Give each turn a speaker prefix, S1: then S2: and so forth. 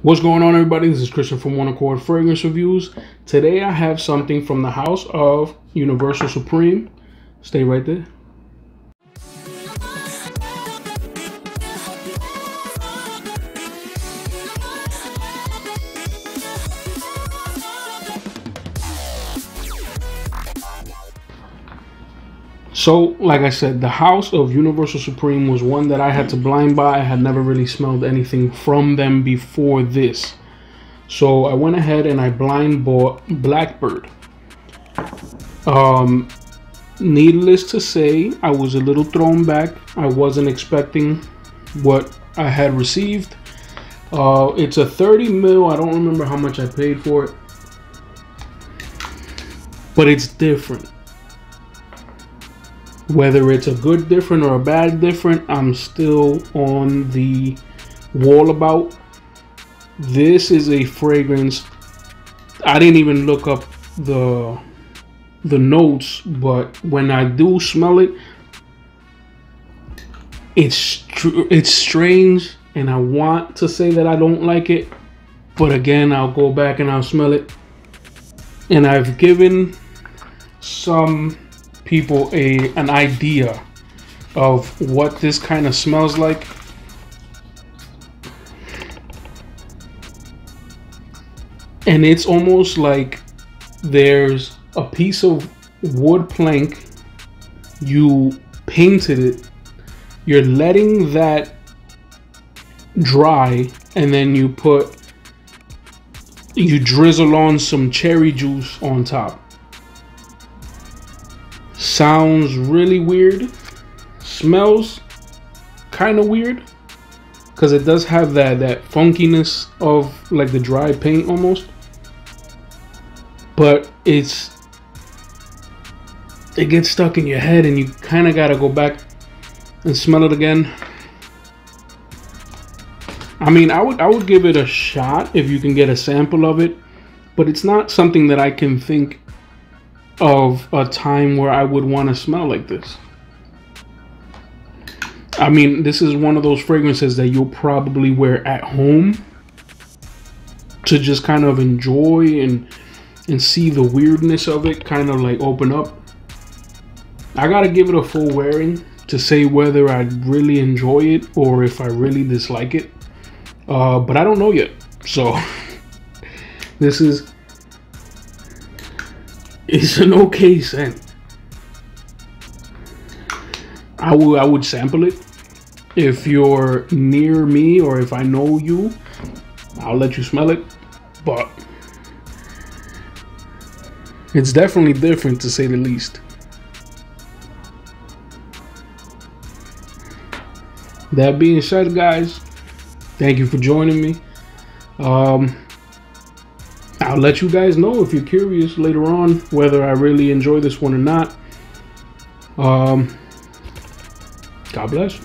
S1: What's going on, everybody? This is Christian from One Accord Fragrance Reviews. Today I have something from the house of Universal Supreme. Stay right there. So, like I said, the house of Universal Supreme was one that I had to blind buy. I had never really smelled anything from them before this. So I went ahead and I blind bought Blackbird. Um, needless to say, I was a little thrown back. I wasn't expecting what I had received. Uh, it's a 30 mil. I don't remember how much I paid for it. But it's different whether it's a good different or a bad different, I'm still on the wall about. This is a fragrance. I didn't even look up the the notes, but when I do smell it, it's it's strange, and I want to say that I don't like it, but again, I'll go back and I'll smell it, and I've given some people a an idea of what this kind of smells like. And it's almost like there's a piece of wood plank, you painted it, you're letting that dry, and then you put, you drizzle on some cherry juice on top sounds really weird. Smells kind of weird. Because it does have that that funkiness of like the dry paint almost. But it's it gets stuck in your head and you kind of got to go back and smell it again. I mean I would I would give it a shot if you can get a sample of it but it's not something that I can think of a time where I would want to smell like this. I mean, this is one of those fragrances that you'll probably wear at home to just kind of enjoy and and see the weirdness of it kind of like open up. I gotta give it a full wearing to say whether I really enjoy it or if I really dislike it. Uh, but I don't know yet. So this is it's an okay scent. I would I would sample it. If you're near me or if I know you, I'll let you smell it. But it's definitely different to say the least. That being said, guys, thank you for joining me. Um, I'll let you guys know if you're curious later on whether I really enjoy this one or not. Um, God bless.